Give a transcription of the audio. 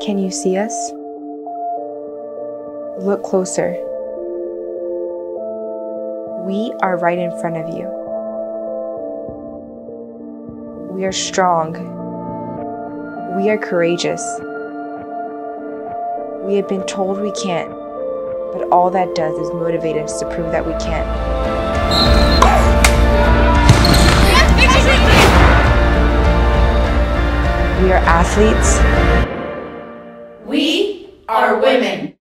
Can you see us? Look closer. We are right in front of you. We are strong. We are courageous. We have been told we can't, but all that does is motivate us to prove that we can. We are athletes. We are women.